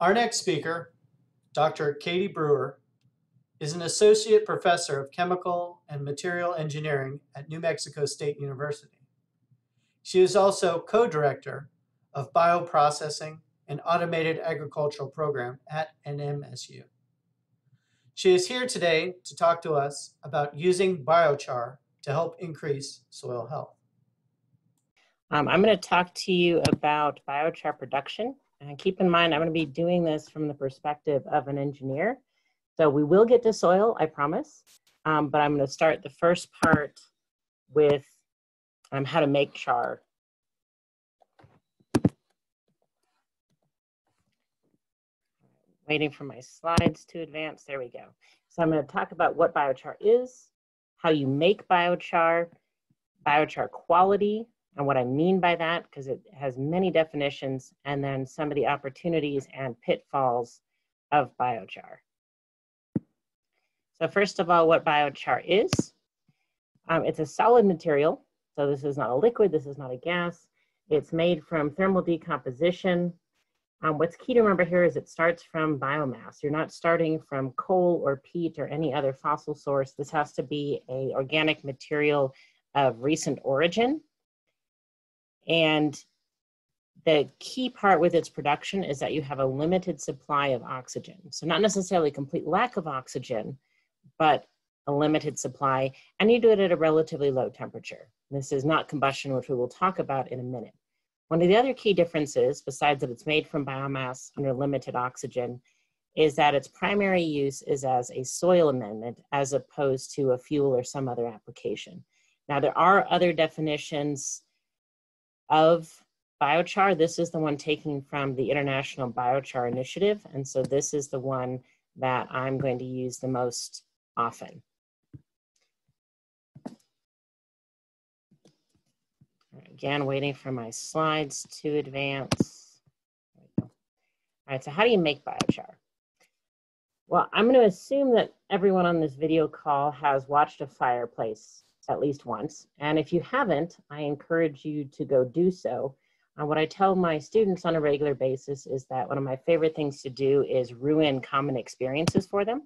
Our next speaker, Dr. Catie Brewer, is an associate professor of chemical and material engineering at New Mexico State University. She is also co-director of bioprocessing and automated agricultural program at NMSU. She is here today to talk to us about using biochar to help increase soil health. Um, I'm going to talk to you about biochar production. And keep in mind, I'm going to be doing this from the perspective of an engineer. So we will get to soil, I promise. Um, but I'm going to start the first part with um, how to make char. Waiting for my slides to advance. There we go. So I'm going to talk about what biochar is, how you make biochar, biochar quality, and what I mean by that, because it has many definitions, and then some of the opportunities and pitfalls of biochar. So first of all, what biochar is. Um, it's a solid material, so this is not a liquid, this is not a gas. It's made from thermal decomposition. Um, what's key to remember here is it starts from biomass. You're not starting from coal or peat or any other fossil source. This has to be a organic material of recent origin. And the key part with its production is that you have a limited supply of oxygen. So not necessarily complete lack of oxygen, but a limited supply, and you do it at a relatively low temperature. This is not combustion, which we will talk about in a minute. One of the other key differences, besides that it's made from biomass under limited oxygen, is that its primary use is as a soil amendment as opposed to a fuel or some other application. Now, there are other definitions of biochar. This is the one taken from the International Biochar Initiative. And so this is the one that I'm going to use the most often. Again, waiting for my slides to advance. All right, so how do you make biochar? Well, I'm going to assume that everyone on this video call has watched a fireplace at least once. And if you haven't, I encourage you to go do so. Uh, what I tell my students on a regular basis is that one of my favorite things to do is ruin common experiences for them.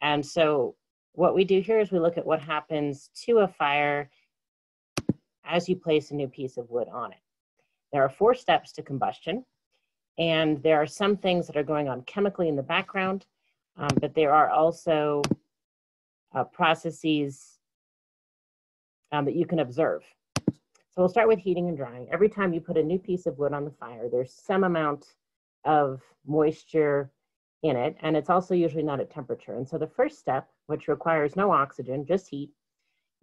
And so what we do here is we look at what happens to a fire as you place a new piece of wood on it. There are four steps to combustion, and there are some things that are going on chemically in the background, um, but there are also uh, processes um, that you can observe. So we'll start with heating and drying. Every time you put a new piece of wood on the fire, there's some amount of moisture in it, and it's also usually not at temperature. And so the first step, which requires no oxygen, just heat,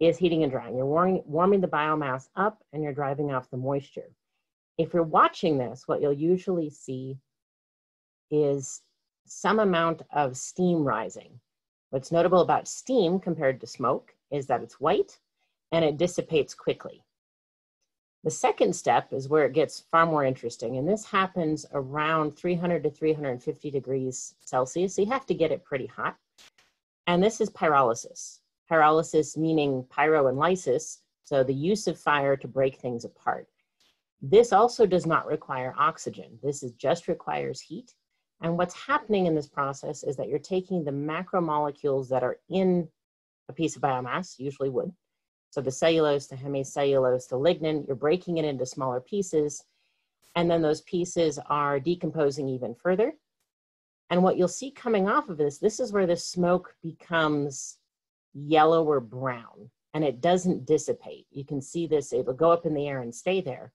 is heating and drying. You're warming, warming the biomass up and you're driving off the moisture. If you're watching this, what you'll usually see is some amount of steam rising. What's notable about steam compared to smoke is that it's white and it dissipates quickly. The second step is where it gets far more interesting, and this happens around 300 to 350 degrees Celsius, so you have to get it pretty hot. And this is pyrolysis. Pyrolysis meaning pyro and lysis, so the use of fire to break things apart. This also does not require oxygen. This is just requires heat. And what's happening in this process is that you're taking the macromolecules that are in a piece of biomass, usually wood, so the cellulose, the hemicellulose, the lignin, you're breaking it into smaller pieces. And then those pieces are decomposing even further. And what you'll see coming off of this, this is where the smoke becomes yellow or brown and it doesn't dissipate. You can see this, it'll go up in the air and stay there.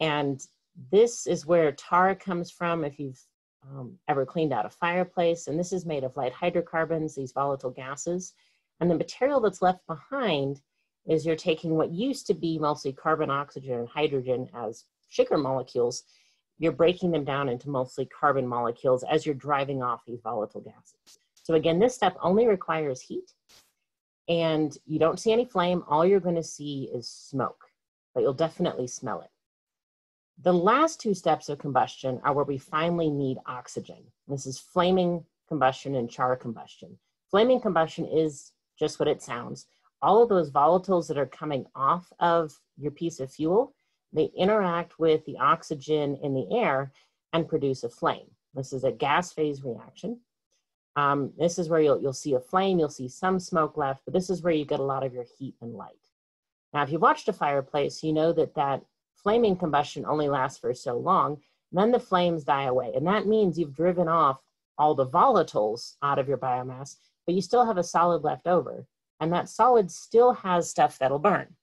And this is where tar comes from if you've um, ever cleaned out a fireplace. And this is made of light hydrocarbons, these volatile gases. And the material that's left behind is you're taking what used to be mostly carbon, oxygen, and hydrogen as sugar molecules, you're breaking them down into mostly carbon molecules as you're driving off these volatile gases. So again, this step only requires heat and you don't see any flame. All you're gonna see is smoke, but you'll definitely smell it. The last two steps of combustion are where we finally need oxygen. This is flaming combustion and char combustion. Flaming combustion is just what it sounds all of those volatiles that are coming off of your piece of fuel, they interact with the oxygen in the air and produce a flame. This is a gas phase reaction. Um, this is where you'll, you'll see a flame, you'll see some smoke left, but this is where you get a lot of your heat and light. Now, if you've watched a fireplace, you know that that flaming combustion only lasts for so long, then the flames die away. And that means you've driven off all the volatiles out of your biomass, but you still have a solid left over. And that solid still has stuff that'll burn.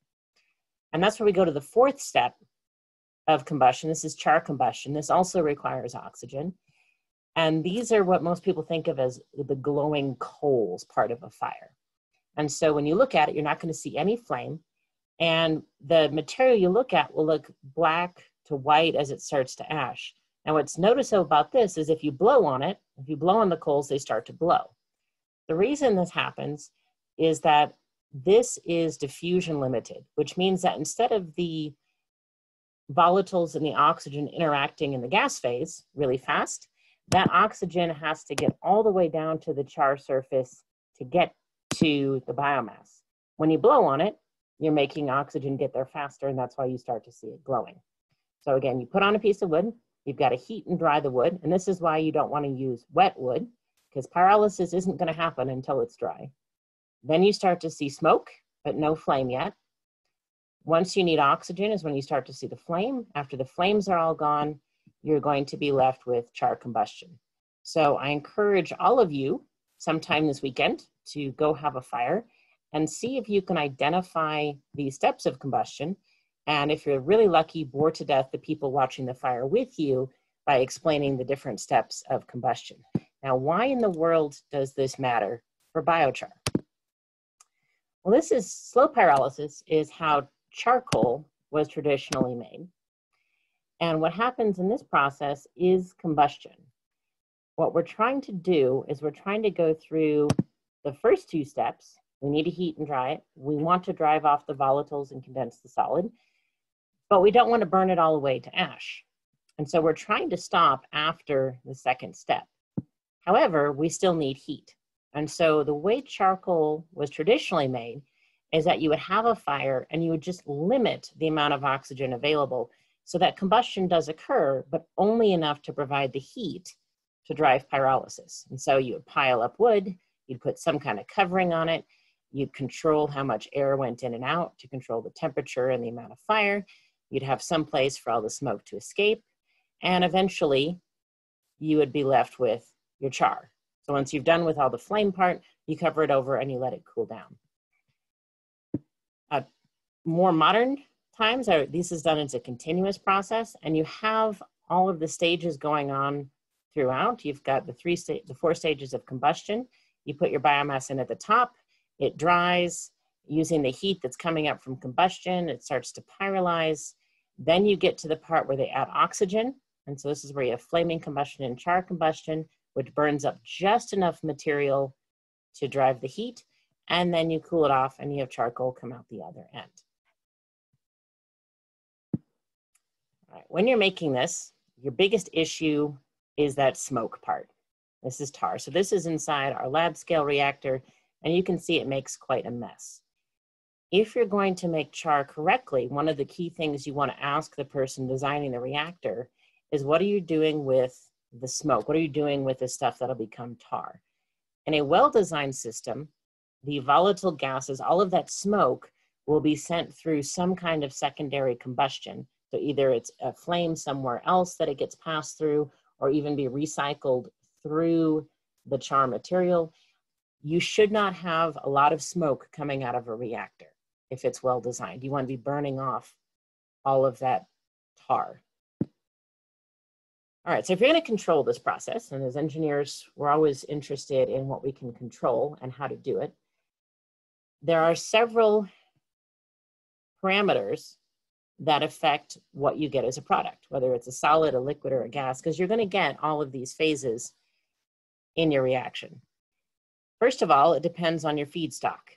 And that's where we go to the fourth step of combustion. This is char combustion. This also requires oxygen. And these are what most people think of as the glowing coals part of a fire. And so when you look at it, you're not going to see any flame. And the material you look at will look black to white as it starts to ash. Now, what's noticeable about this is if you blow on it, if you blow on the coals, they start to glow. The reason this happens is that this is diffusion limited, which means that instead of the volatiles and the oxygen interacting in the gas phase really fast, that oxygen has to get all the way down to the char surface to get to the biomass. When you blow on it, you're making oxygen get there faster, and that's why you start to see it glowing. So again, you put on a piece of wood, you've got to heat and dry the wood, and this is why you don't want to use wet wood, because pyrolysis isn't going to happen until it's dry. Then you start to see smoke, but no flame yet. Once you need oxygen is when you start to see the flame. After the flames are all gone, you're going to be left with char combustion. So I encourage all of you sometime this weekend to go have a fire and see if you can identify the steps of combustion. And if you're really lucky, bore to death the people watching the fire with you by explaining the different steps of combustion. Now, why in the world does this matter for biochar? Well, this is slow pyrolysis is how charcoal was traditionally made. And what happens in this process is combustion. What we're trying to do is we're trying to go through the first two steps. We need to heat and dry it. We want to drive off the volatiles and condense the solid, but we don't want to burn it all away to ash. And so we're trying to stop after the second step. However, we still need heat. And so the way charcoal was traditionally made is that you would have a fire and you would just limit the amount of oxygen available so that combustion does occur, but only enough to provide the heat to drive pyrolysis. And so you would pile up wood, you'd put some kind of covering on it, you'd control how much air went in and out to control the temperature and the amount of fire, you'd have some place for all the smoke to escape, and eventually you would be left with your char. So once you've done with all the flame part, you cover it over and you let it cool down. Uh, more modern times this is done as a continuous process and you have all of the stages going on throughout. You've got the three the four stages of combustion. You put your biomass in at the top, it dries using the heat that's coming up from combustion, it starts to pyrolyze. Then you get to the part where they add oxygen. And so this is where you have flaming combustion and char combustion, which burns up just enough material to drive the heat. And then you cool it off and you have charcoal come out the other end. All right, when you're making this, your biggest issue is that smoke part. This is tar. So this is inside our lab scale reactor, and you can see it makes quite a mess. If you're going to make char correctly, one of the key things you want to ask the person designing the reactor is what are you doing with the smoke? What are you doing with the stuff that'll become tar? In a well-designed system, the volatile gases, all of that smoke will be sent through some kind of secondary combustion so either it's a flame somewhere else that it gets passed through or even be recycled through the char material. You should not have a lot of smoke coming out of a reactor if it's well designed. You want to be burning off all of that tar. All right, so if you're going to control this process, and as engineers, we're always interested in what we can control and how to do it, there are several parameters that affect what you get as a product, whether it's a solid, a liquid, or a gas, because you're going to get all of these phases in your reaction. First of all, it depends on your feedstock.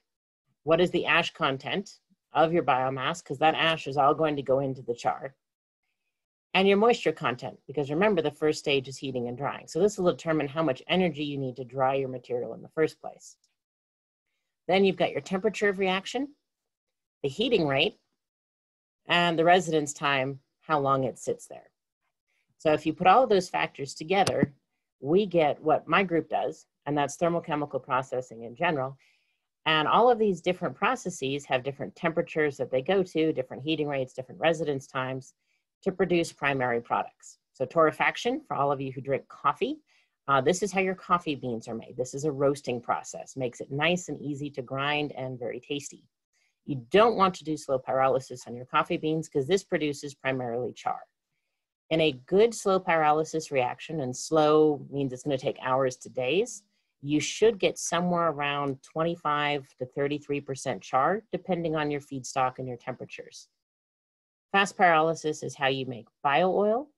What is the ash content of your biomass? Because that ash is all going to go into the char. And your moisture content, because remember the first stage is heating and drying. So this will determine how much energy you need to dry your material in the first place. Then you've got your temperature of reaction, the heating rate, and the residence time, how long it sits there. So if you put all of those factors together, we get what my group does, and that's thermochemical processing in general. And all of these different processes have different temperatures that they go to, different heating rates, different residence times to produce primary products. So torrefaction, for all of you who drink coffee, uh, this is how your coffee beans are made. This is a roasting process, makes it nice and easy to grind and very tasty. You don't want to do slow pyrolysis on your coffee beans because this produces primarily char. In a good slow pyrolysis reaction, and slow means it's going to take hours to days, you should get somewhere around 25 to 33% char, depending on your feedstock and your temperatures. Fast pyrolysis is how you make bio oil.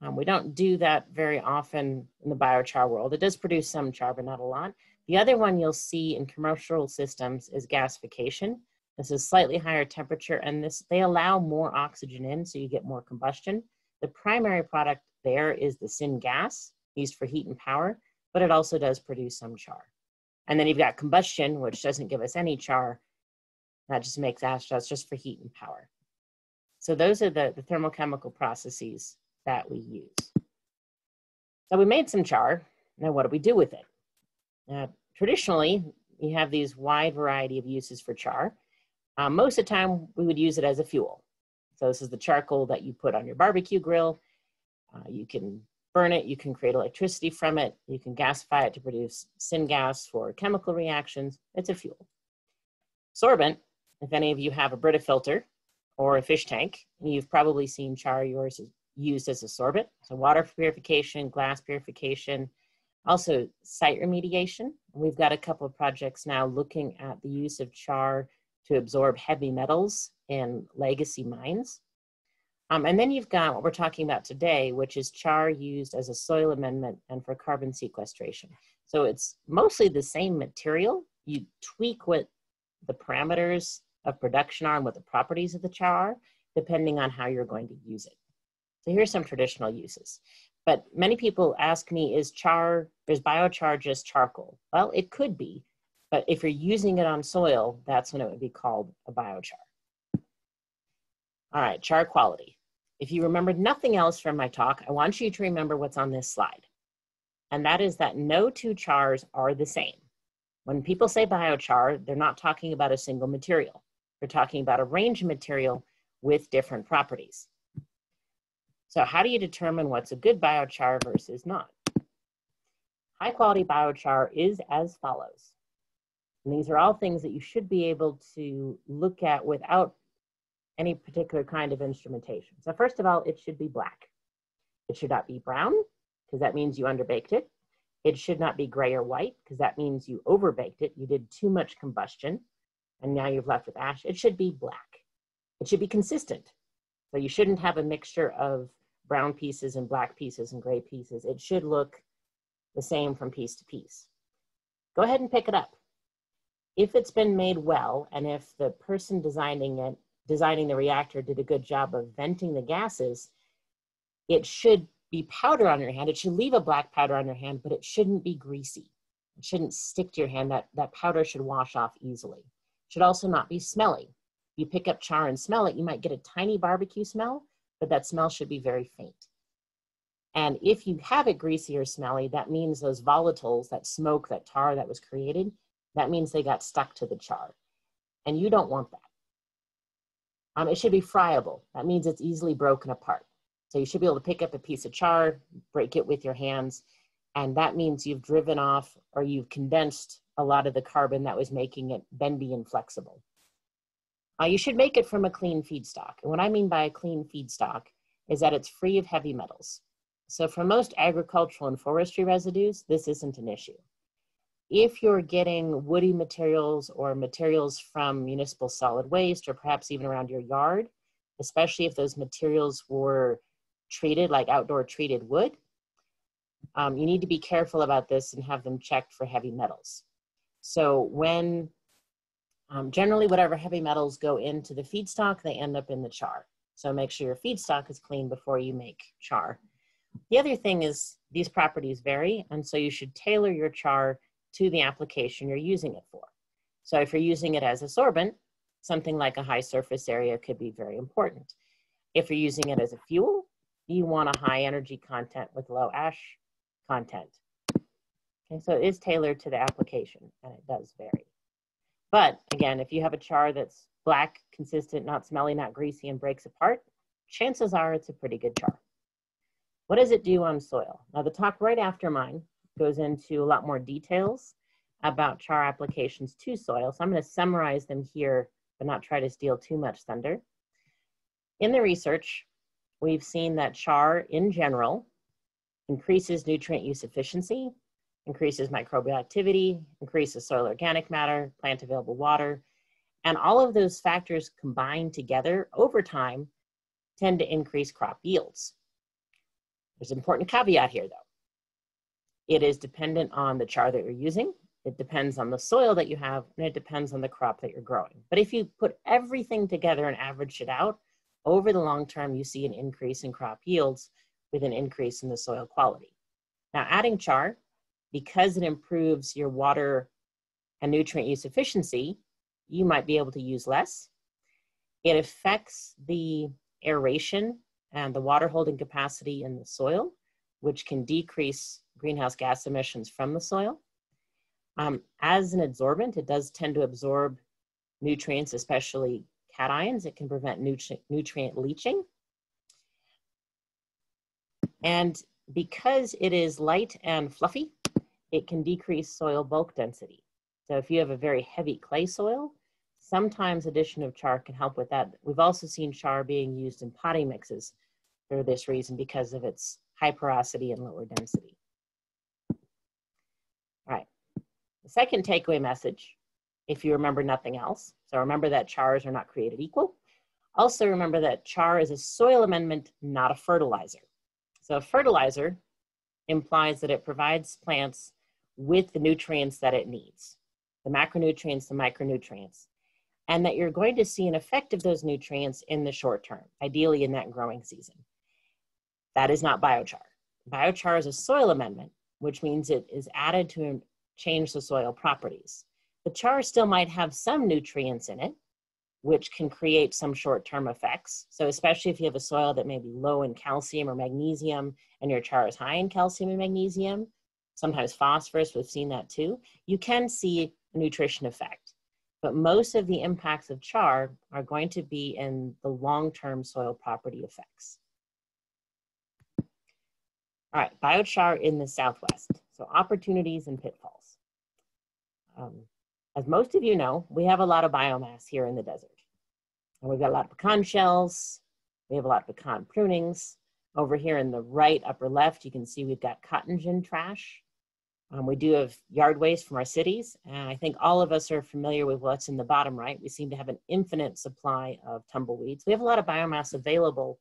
Um, we don't do that very often in the biochar world. It does produce some char, but not a lot. The other one you'll see in commercial systems is gasification. This is slightly higher temperature and this they allow more oxygen in so you get more combustion. The primary product there is the syngas used for heat and power, but it also does produce some char. And then you've got combustion, which doesn't give us any char. That just makes ash dust just for heat and power. So those are the, the thermochemical processes that we use. So we made some char. Now what do we do with it? Uh, traditionally, you have these wide variety of uses for char. Um, most of the time, we would use it as a fuel. So this is the charcoal that you put on your barbecue grill. Uh, you can burn it, you can create electricity from it, you can gasify it to produce syngas for chemical reactions. It's a fuel. Sorbent, if any of you have a Brita filter or a fish tank, you've probably seen char yours used as a sorbent. So water purification, glass purification, also site remediation. We've got a couple of projects now looking at the use of char to absorb heavy metals in legacy mines. Um, and then you've got what we're talking about today, which is char used as a soil amendment and for carbon sequestration. So it's mostly the same material. You tweak what the parameters of production are and what the properties of the char are, depending on how you're going to use it. So here's some traditional uses. But many people ask me, is char, is biochar just charcoal? Well, it could be, but if you're using it on soil, that's when it would be called a biochar. All right, char quality. If you remembered nothing else from my talk, I want you to remember what's on this slide. And that is that no two chars are the same. When people say biochar, they're not talking about a single material. They're talking about a range of material with different properties. So how do you determine what's a good biochar versus not? High quality biochar is as follows. And these are all things that you should be able to look at without any particular kind of instrumentation. So first of all, it should be black. It should not be brown, because that means you underbaked it. It should not be gray or white, because that means you overbaked it. You did too much combustion, and now you've left with ash. It should be black. It should be consistent. So you shouldn't have a mixture of brown pieces and black pieces and gray pieces. It should look the same from piece to piece. Go ahead and pick it up. If it's been made well, and if the person designing it, designing the reactor did a good job of venting the gases, it should be powder on your hand. It should leave a black powder on your hand, but it shouldn't be greasy. It shouldn't stick to your hand. That, that powder should wash off easily. Should also not be smelly. You pick up char and smell it, you might get a tiny barbecue smell, but that smell should be very faint. And if you have it greasy or smelly, that means those volatiles, that smoke, that tar that was created, that means they got stuck to the char. And you don't want that. Um, it should be friable. That means it's easily broken apart. So you should be able to pick up a piece of char, break it with your hands, and that means you've driven off or you've condensed a lot of the carbon that was making it bendy and flexible. Uh, you should make it from a clean feedstock. And what I mean by a clean feedstock is that it's free of heavy metals. So for most agricultural and forestry residues, this isn't an issue. If you're getting woody materials or materials from municipal solid waste or perhaps even around your yard, especially if those materials were treated like outdoor treated wood, um, you need to be careful about this and have them checked for heavy metals. So when um, generally, whatever heavy metals go into the feedstock, they end up in the char. So make sure your feedstock is clean before you make char. The other thing is these properties vary, and so you should tailor your char to the application you're using it for. So if you're using it as a sorbent, something like a high surface area could be very important. If you're using it as a fuel, you want a high energy content with low ash content. Okay, so it is tailored to the application and it does vary. But again, if you have a char that's black, consistent, not smelly, not greasy, and breaks apart, chances are it's a pretty good char. What does it do on soil? Now the talk right after mine goes into a lot more details about char applications to soil. So I'm gonna summarize them here, but not try to steal too much thunder. In the research, we've seen that char in general increases nutrient use efficiency, increases microbial activity, increases soil organic matter, plant available water, and all of those factors combined together over time tend to increase crop yields. There's an important caveat here though. It is dependent on the char that you're using, it depends on the soil that you have, and it depends on the crop that you're growing. But if you put everything together and average it out, over the long term, you see an increase in crop yields with an increase in the soil quality. Now, adding char, because it improves your water and nutrient use efficiency, you might be able to use less. It affects the aeration and the water holding capacity in the soil, which can decrease greenhouse gas emissions from the soil. Um, as an absorbent, it does tend to absorb nutrients, especially cations. It can prevent nutri nutrient leaching. And because it is light and fluffy, it can decrease soil bulk density. So if you have a very heavy clay soil, sometimes addition of char can help with that. We've also seen char being used in potting mixes for this reason because of its high porosity and lower density. All right, the second takeaway message, if you remember nothing else, so remember that chars are not created equal. Also remember that char is a soil amendment, not a fertilizer. So fertilizer implies that it provides plants with the nutrients that it needs, the macronutrients, the micronutrients, and that you're going to see an effect of those nutrients in the short term, ideally in that growing season. That is not biochar. Biochar is a soil amendment, which means it is added to change the soil properties. The char still might have some nutrients in it, which can create some short-term effects. So especially if you have a soil that may be low in calcium or magnesium and your char is high in calcium and magnesium, sometimes phosphorus, we've seen that too, you can see a nutrition effect. But most of the impacts of char are going to be in the long-term soil property effects. All right, biochar in the Southwest. So opportunities and pitfalls. Um, as most of you know, we have a lot of biomass here in the desert. And we've got a lot of pecan shells. We have a lot of pecan prunings. Over here in the right upper left, you can see we've got cotton gin trash. Um, we do have yard waste from our cities, and I think all of us are familiar with what's in the bottom right. We seem to have an infinite supply of tumbleweeds. We have a lot of biomass available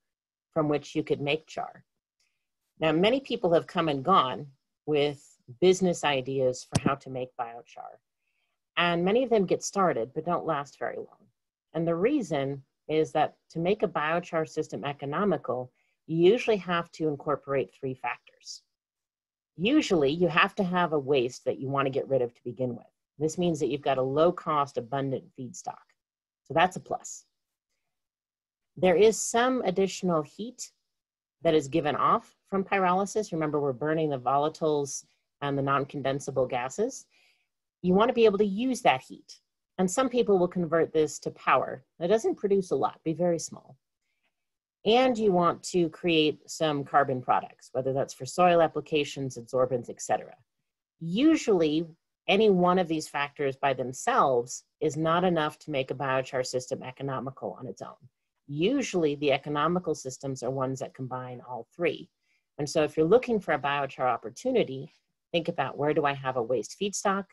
from which you could make char. Now, many people have come and gone with business ideas for how to make biochar, and many of them get started but don't last very long. And the reason is that to make a biochar system economical, you usually have to incorporate three factors. Usually, you have to have a waste that you want to get rid of to begin with. This means that you've got a low cost, abundant feedstock. So that's a plus. There is some additional heat that is given off from pyrolysis. Remember, we're burning the volatiles and the non-condensable gases. You want to be able to use that heat. And some people will convert this to power. It doesn't produce a lot, be very small and you want to create some carbon products, whether that's for soil applications, absorbents, etc. Usually, any one of these factors by themselves is not enough to make a biochar system economical on its own. Usually, the economical systems are ones that combine all three. And so, if you're looking for a biochar opportunity, think about where do I have a waste feedstock?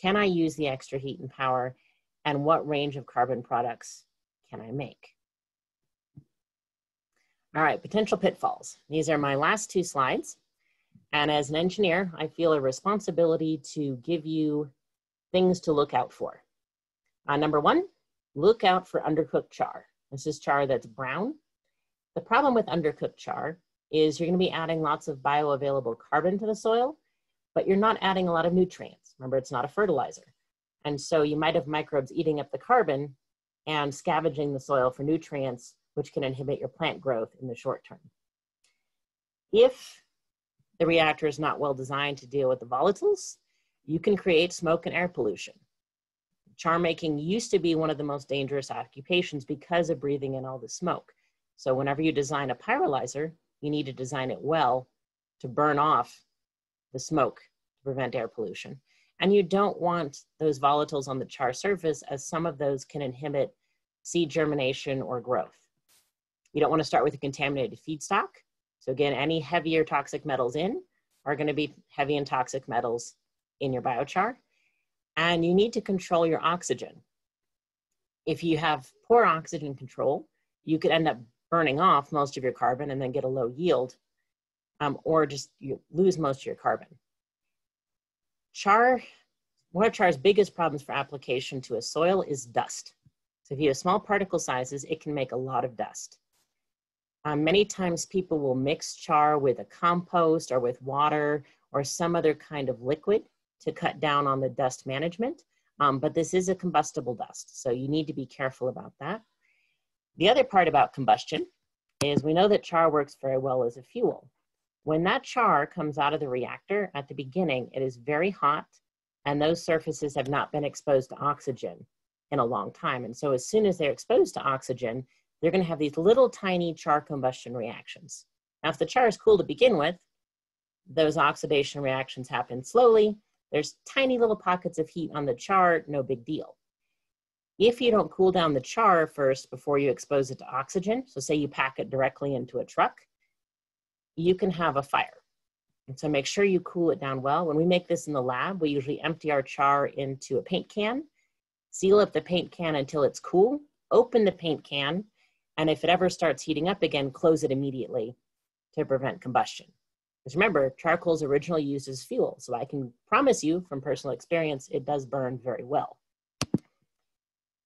Can I use the extra heat and power? And what range of carbon products can I make? All right, potential pitfalls. These are my last two slides. And as an engineer, I feel a responsibility to give you things to look out for. Uh, number one, look out for undercooked char. This is char that's brown. The problem with undercooked char is you're gonna be adding lots of bioavailable carbon to the soil, but you're not adding a lot of nutrients. Remember, it's not a fertilizer. And so you might have microbes eating up the carbon and scavenging the soil for nutrients which can inhibit your plant growth in the short term. If the reactor is not well designed to deal with the volatiles, you can create smoke and air pollution. Char making used to be one of the most dangerous occupations because of breathing in all the smoke. So whenever you design a pyrolyzer, you need to design it well to burn off the smoke to prevent air pollution. And you don't want those volatiles on the char surface as some of those can inhibit seed germination or growth. You don't want to start with a contaminated feedstock. So again, any heavier toxic metals in are going to be heavy and toxic metals in your biochar. And you need to control your oxygen. If you have poor oxygen control, you could end up burning off most of your carbon and then get a low yield, um, or just you lose most of your carbon. Char, one of char's biggest problems for application to a soil is dust. So if you have small particle sizes, it can make a lot of dust. Um, many times people will mix char with a compost or with water or some other kind of liquid to cut down on the dust management. Um, but this is a combustible dust, so you need to be careful about that. The other part about combustion is we know that char works very well as a fuel. When that char comes out of the reactor at the beginning, it is very hot and those surfaces have not been exposed to oxygen in a long time. And so as soon as they're exposed to oxygen, they're gonna have these little tiny char combustion reactions. Now, if the char is cool to begin with, those oxidation reactions happen slowly. There's tiny little pockets of heat on the char, no big deal. If you don't cool down the char first before you expose it to oxygen, so say you pack it directly into a truck, you can have a fire. And so make sure you cool it down well. When we make this in the lab, we usually empty our char into a paint can, seal up the paint can until it's cool, open the paint can, and if it ever starts heating up again, close it immediately to prevent combustion. Because remember, charcoal is originally used as fuel, so I can promise you from personal experience, it does burn very well.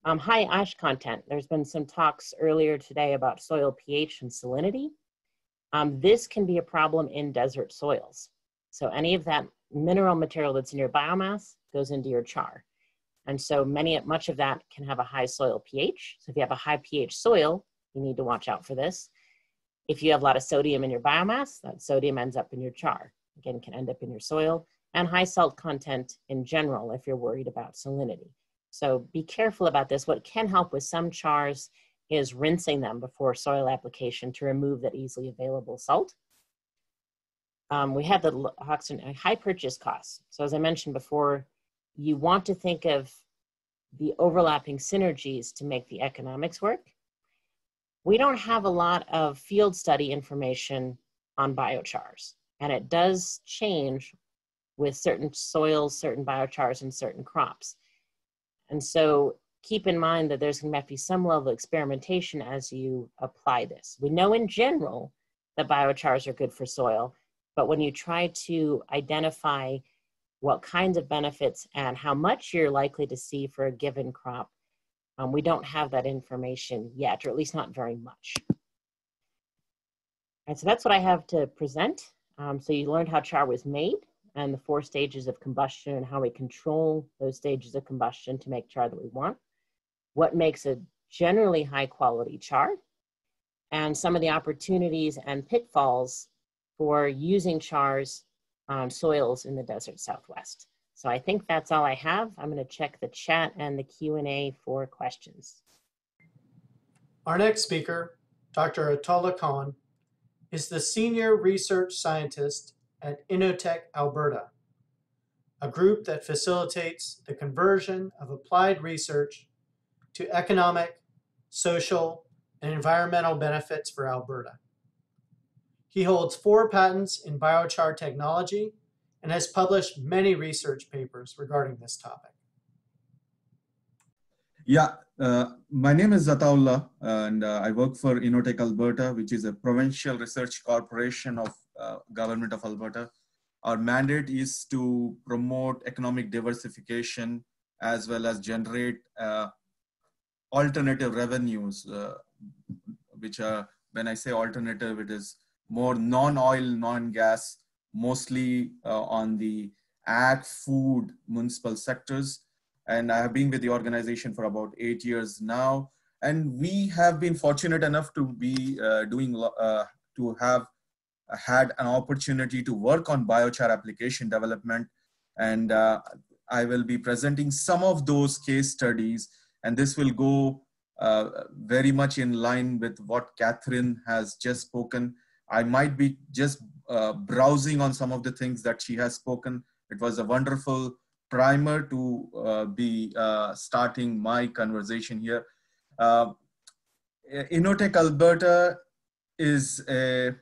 Um, high ash content. There's been some talks earlier today about soil pH and salinity. Um, this can be a problem in desert soils. So any of that mineral material that's in your biomass goes into your char. And so many, much of that can have a high soil pH. So if you have a high pH soil, you need to watch out for this. If you have a lot of sodium in your biomass, that sodium ends up in your char. Again, can end up in your soil. And high salt content in general if you're worried about salinity. So be careful about this. What can help with some chars is rinsing them before soil application to remove that easily available salt. Um, we have the oxygen, high purchase costs. So as I mentioned before, you want to think of the overlapping synergies to make the economics work. We don't have a lot of field study information on biochars, and it does change with certain soils, certain biochars, and certain crops. And so keep in mind that there's going to be some level of experimentation as you apply this. We know in general that biochars are good for soil, but when you try to identify what kinds of benefits and how much you're likely to see for a given crop, um, we don't have that information yet, or at least not very much. And so that's what I have to present. Um, so you learned how char was made and the four stages of combustion and how we control those stages of combustion to make char that we want, what makes a generally high quality char, and some of the opportunities and pitfalls for using chars on soils in the desert southwest. So I think that's all I have. I'm going to check the chat and the Q&A for questions. Our next speaker, Dr. Ataullah Khan, is the Senior Research Scientist at InnoTech Alberta, a group that facilitates the conversion of applied research to economic, social, and environmental benefits for Alberta. He holds four patents in biochar technology and has published many research papers regarding this topic. Yeah, uh, my name is Ataullah, and uh, I work for InnoTech Alberta, which is a provincial research corporation of uh, government of Alberta. Our mandate is to promote economic diversification as well as generate uh, alternative revenues, uh, which are, when I say alternative, it is more non-oil, non-gas, mostly uh, on the ag, food, municipal sectors. And I have been with the organization for about eight years now. And we have been fortunate enough to be uh, doing, uh, to have had an opportunity to work on biochar application development. And uh, I will be presenting some of those case studies, and this will go uh, very much in line with what Catherine has just spoken. I might be just uh, browsing on some of the things that she has spoken. It was a wonderful primer to uh, be uh, starting my conversation here. Uh, InnoTech Alberta is a,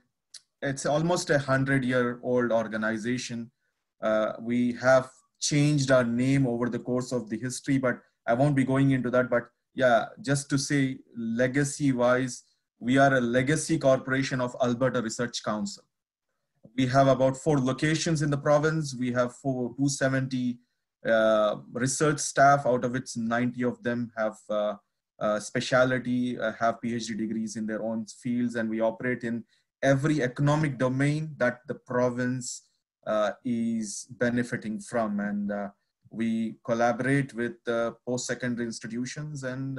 it's almost a hundred year old organization. Uh, we have changed our name over the course of the history, but I won't be going into that. But yeah, just to say legacy wise, we are a legacy corporation of Alberta Research Council. We have about four locations in the province. We have four, 270 uh, research staff, out of which 90 of them have uh, uh, specialty, uh, have PhD degrees in their own fields, and we operate in every economic domain that the province uh, is benefiting from. And uh, we collaborate with post-secondary institutions and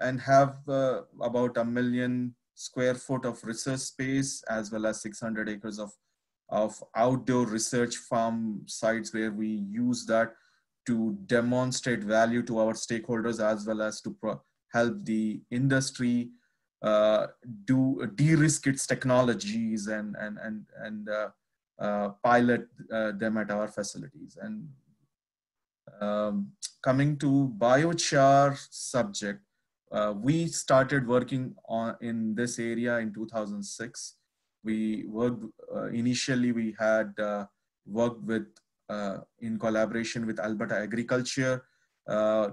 and have about a million square foot of research space as well as 600 acres of of outdoor research farm sites where we use that to demonstrate value to our stakeholders as well as to help the industry uh, do de-risk its technologies and and and and uh, uh, pilot uh, them at our facilities. And um, coming to biochar subject, uh, we started working on in this area in 2006 we worked uh, initially we had uh, worked with uh, in collaboration with alberta agriculture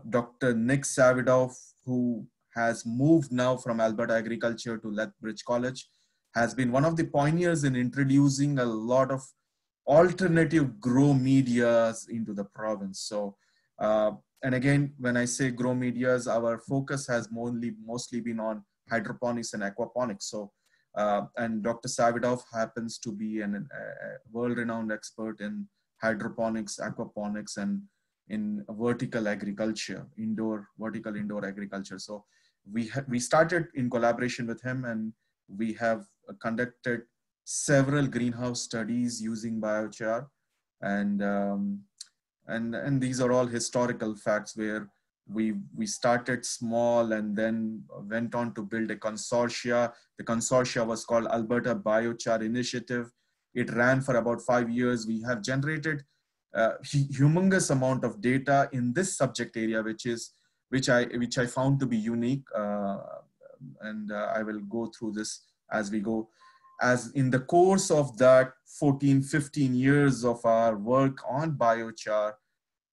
dr nick Savidov who has moved now from alberta agriculture to lethbridge college has been one of the pioneers in introducing a lot of alternative grow medias into the province so uh, and again when i say grow medias our focus has mostly mostly been on hydroponics and aquaponics so uh, and Dr. Savidov happens to be an, a world-renowned expert in hydroponics, aquaponics, and in vertical agriculture, indoor, vertical indoor agriculture. So we, we started in collaboration with him and we have conducted several greenhouse studies using biochar. And, um, and, and these are all historical facts where we we started small and then went on to build a consortia. The consortia was called alberta biochar initiative. It ran for about five years. We have generated a humongous amount of data in this subject area which is which i which i found to be unique uh, and uh, i will go through this as we go as in the course of that 14 15 years of our work on biochar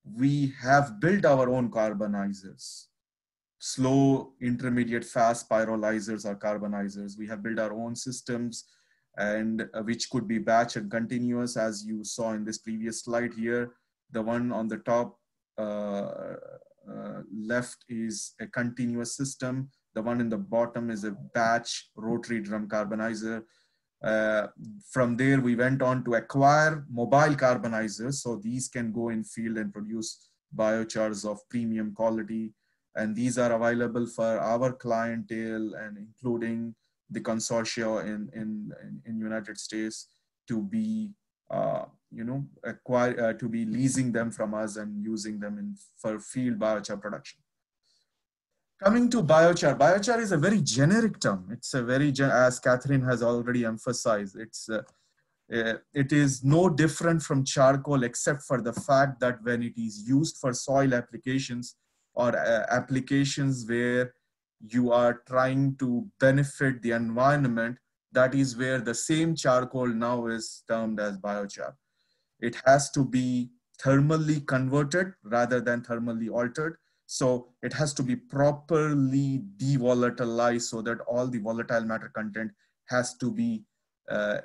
we have built our own carbonizers. Slow intermediate fast pyrolyzers or carbonizers. We have built our own systems and uh, which could be batch and continuous as you saw in this previous slide here. The one on the top uh, uh, left is a continuous system. The one in the bottom is a batch rotary drum carbonizer uh, from there, we went on to acquire mobile carbonizers. So these can go in field and produce biochars of premium quality. And these are available for our clientele and including the consortia in, in, in United States to be, uh, you know, acquire, uh, to be leasing them from us and using them in, for field biochar production. Coming to biochar, biochar is a very generic term. It's a very, as Catherine has already emphasized, it's uh, uh, it is no different from charcoal except for the fact that when it is used for soil applications or uh, applications where you are trying to benefit the environment, that is where the same charcoal now is termed as biochar. It has to be thermally converted rather than thermally altered so it has to be properly devolatilized so that all the volatile matter content has to be uh,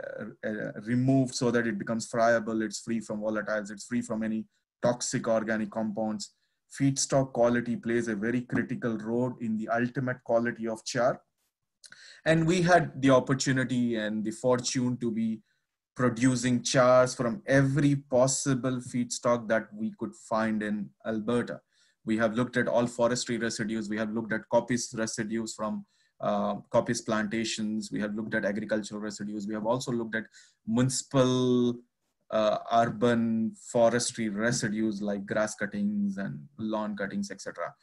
uh, removed so that it becomes friable, it's free from volatiles, it's free from any toxic organic compounds. Feedstock quality plays a very critical role in the ultimate quality of char. And we had the opportunity and the fortune to be producing chars from every possible feedstock that we could find in Alberta. We have looked at all forestry residues. We have looked at coppice residues from uh, coppice plantations. We have looked at agricultural residues. We have also looked at municipal uh, urban forestry residues like grass cuttings and lawn cuttings, etc.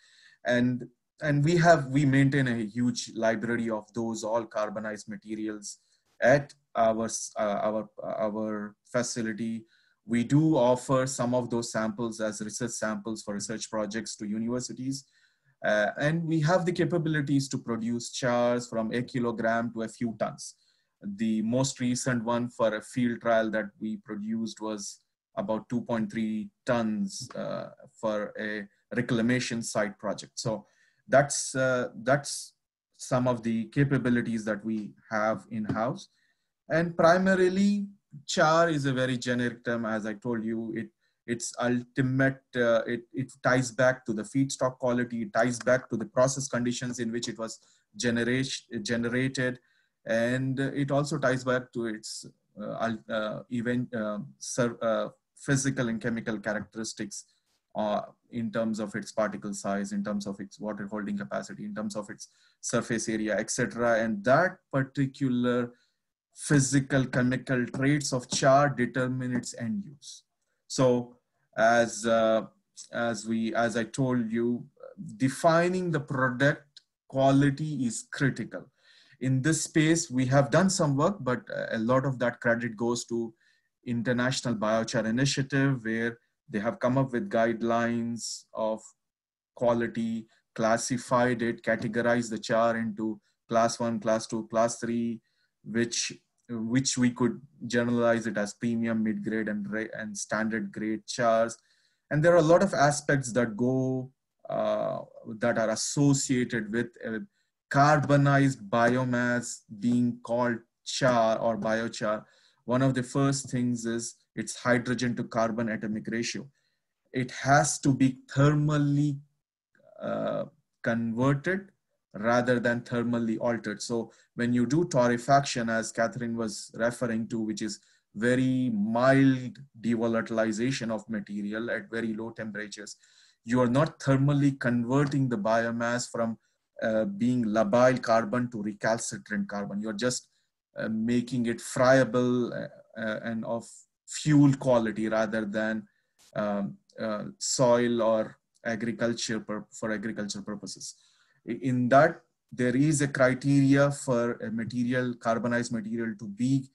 And and we have we maintain a huge library of those all carbonized materials at our uh, our our facility. We do offer some of those samples as research samples for research projects to universities. Uh, and we have the capabilities to produce chars from a kilogram to a few tons. The most recent one for a field trial that we produced was about 2.3 tons uh, for a reclamation site project. So that's, uh, that's some of the capabilities that we have in-house. And primarily, char is a very generic term. As I told you, it its ultimate uh, it, it ties back to the feedstock quality it ties back to the process conditions in which it was generation, generated and it also ties back to its uh, uh, event um, uh, physical and chemical characteristics uh, in terms of its particle size in terms of its water holding capacity in terms of its surface area etc and that particular physical chemical traits of char determine its end use so as uh, as we as I told you, defining the product quality is critical. In this space, we have done some work, but a lot of that credit goes to International Biochar Initiative, where they have come up with guidelines of quality, classified it, categorized the char into class one, class two, class three, which which we could generalize it as premium, mid-grade, and, and standard grade chars. And there are a lot of aspects that go, uh, that are associated with uh, carbonized biomass being called char or biochar. One of the first things is its hydrogen to carbon atomic ratio. It has to be thermally uh, converted rather than thermally altered. So when you do torrefaction, as Catherine was referring to, which is very mild devolatilization of material at very low temperatures, you are not thermally converting the biomass from uh, being labile carbon to recalcitrant carbon. You're just uh, making it friable uh, uh and of fuel quality rather than um, uh, soil or agriculture for agricultural purposes in that there is a criteria for a material, carbonized material to be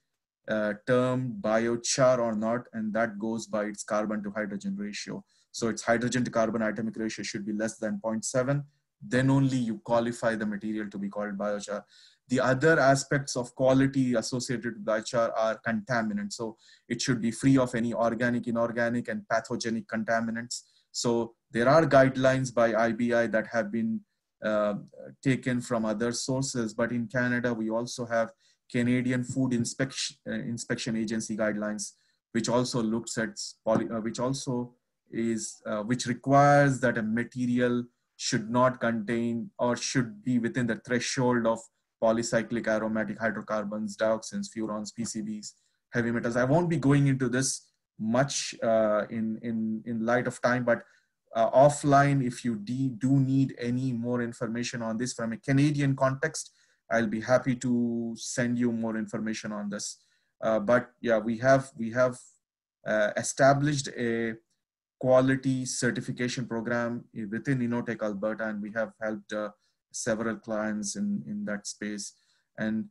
uh, termed biochar or not, and that goes by its carbon to hydrogen ratio. So its hydrogen to carbon atomic ratio should be less than 0.7. Then only you qualify the material to be called biochar. The other aspects of quality associated with biochar are contaminants. So it should be free of any organic, inorganic, and pathogenic contaminants. So there are guidelines by IBI that have been uh, taken from other sources. But in Canada, we also have Canadian Food Inspection, uh, Inspection Agency guidelines, which also looks at, poly, uh, which also is, uh, which requires that a material should not contain or should be within the threshold of polycyclic aromatic hydrocarbons, dioxins, furans, PCBs, heavy metals. I won't be going into this much uh, in, in, in light of time, but uh, offline if you do need any more information on this from a Canadian context. I'll be happy to send you more information on this. Uh, but yeah, we have we have uh, established a quality certification program within InnoTech Alberta, and we have helped uh, several clients in in that space. And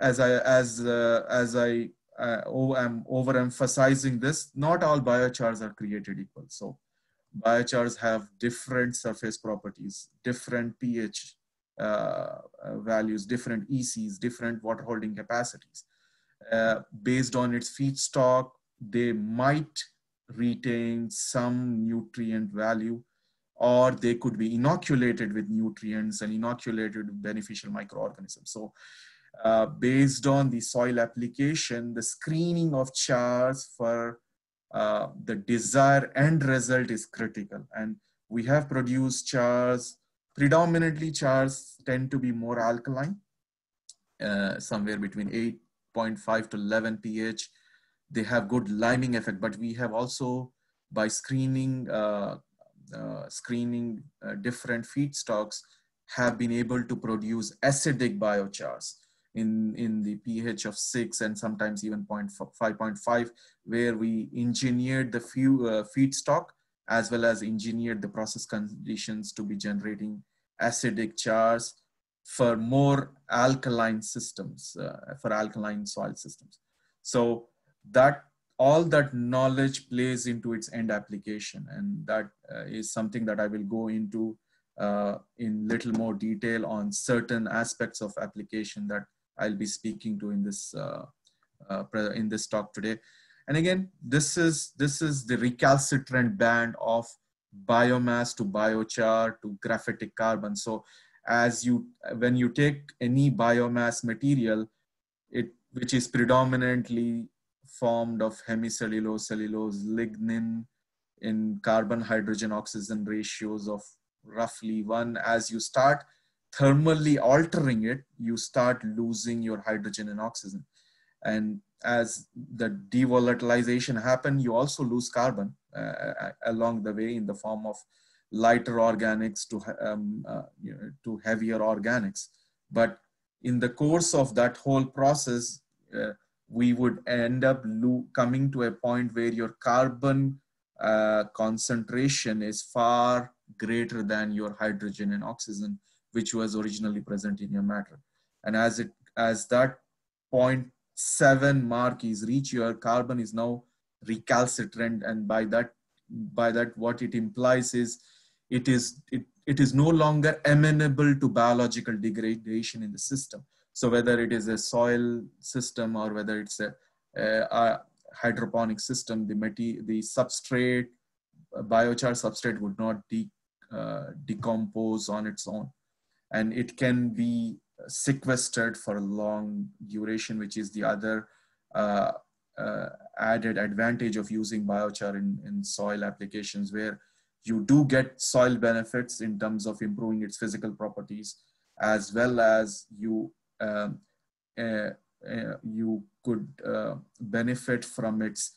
as I as uh, as I uh, oh, I'm overemphasizing this, not all biochars are created equal. So biochars have different surface properties, different pH uh, uh values, different ECs, different water holding capacities. Uh, based on its feedstock, they might retain some nutrient value or they could be inoculated with nutrients and inoculated with beneficial microorganisms. So uh, based on the soil application, the screening of chars for uh, the desired end result is critical. And we have produced chars, predominantly chars tend to be more alkaline, uh, somewhere between 8.5 to 11 pH. They have good liming effect, but we have also, by screening, uh, uh screening uh, different feedstocks, have been able to produce acidic biochars in, in the pH of 6 and sometimes even 5.5, where we engineered the few, uh, feedstock as well as engineered the process conditions to be generating acidic chars for more alkaline systems, uh, for alkaline soil systems. So that all that knowledge plays into its end application and that uh, is something that I will go into uh, in little more detail on certain aspects of application that I'll be speaking to in this uh, uh in this talk today. And again, this is this is the recalcitrant band of biomass to biochar to graphitic carbon. So as you when you take any biomass material, it which is predominantly formed of hemicellulose, cellulose, lignin in carbon hydrogen oxygen ratios of roughly one as you start thermally altering it you start losing your hydrogen and oxygen. And as the devolatilization happen you also lose carbon uh, along the way in the form of lighter organics to um, uh, you know, to heavier organics. But in the course of that whole process uh, we would end up coming to a point where your carbon uh, concentration is far greater than your hydrogen and oxygen, which was originally present in your matter. And as it as that 0.7 mark is reached, your carbon is now recalcitrant, and by that by that what it implies is it is it, it is no longer amenable to biological degradation in the system. So whether it is a soil system or whether it's a, a, a hydroponic system, the, the substrate, biochar substrate would not de uh, decompose on its own. And it can be sequestered for a long duration, which is the other uh, uh, added advantage of using biochar in, in soil applications where you do get soil benefits in terms of improving its physical properties as well as you um, uh, uh, you could uh, benefit from its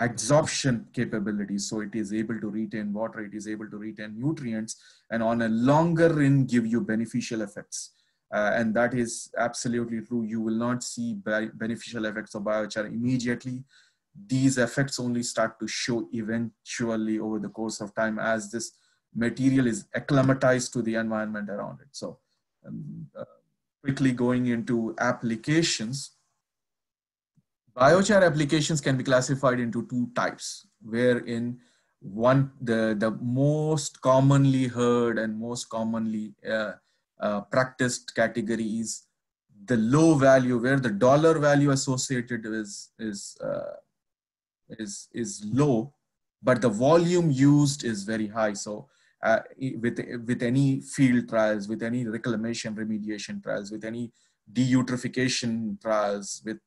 absorption capabilities. So it is able to retain water, it is able to retain nutrients, and on a longer run give you beneficial effects. Uh, and that is absolutely true. You will not see beneficial effects of biochar immediately. These effects only start to show eventually over the course of time as this material is acclimatized to the environment around it. So um, uh, quickly going into applications, biochar applications can be classified into two types, wherein one the the most commonly heard and most commonly uh, uh, practiced category is the low value, where the dollar value associated is is uh, is is low, but the volume used is very high. So uh, with, with any field trials, with any reclamation remediation trials, with any deutrophication trials, with